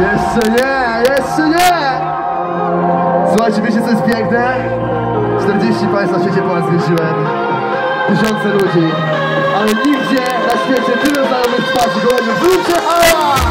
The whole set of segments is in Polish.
Jeszcze nie, jeszcze nie! Słuchajcie, wiecie co jest piękne? 40 państw na świecie ponad zwiedziłem. Tysiące ludzi. Ale nigdzie na świecie tyle znajomych twarzy. Gołębiu, zróbcie hała!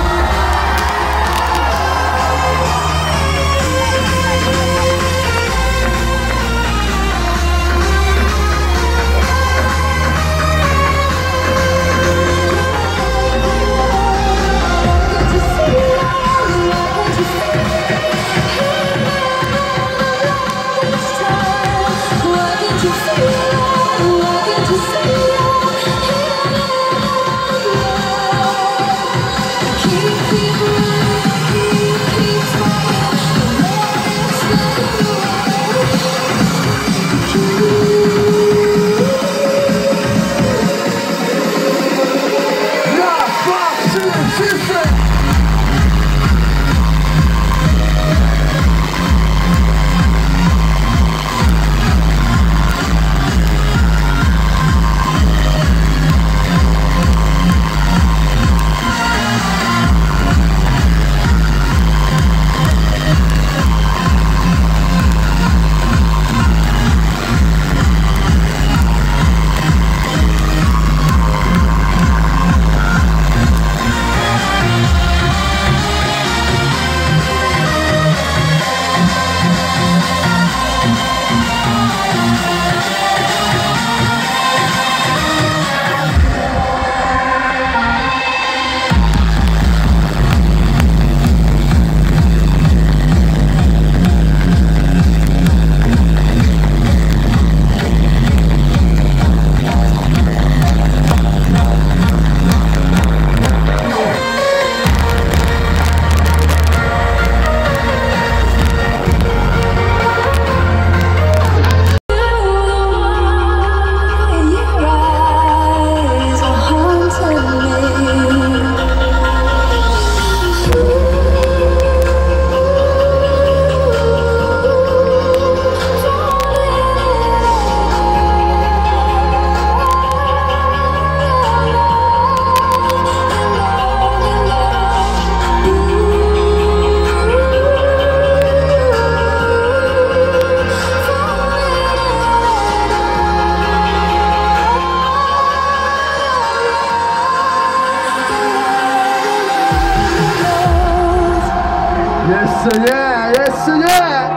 Nie, jeszcze nie!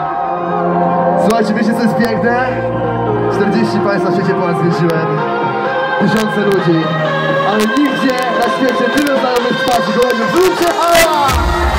Słuchajcie, wiecie co jest piękne? 40 państw na świecie ponad zwiedziłem. Tysiące ludzi. Ale nigdzie na świecie tyle znajomych twarzy. Gołębiu, zróbcie hała!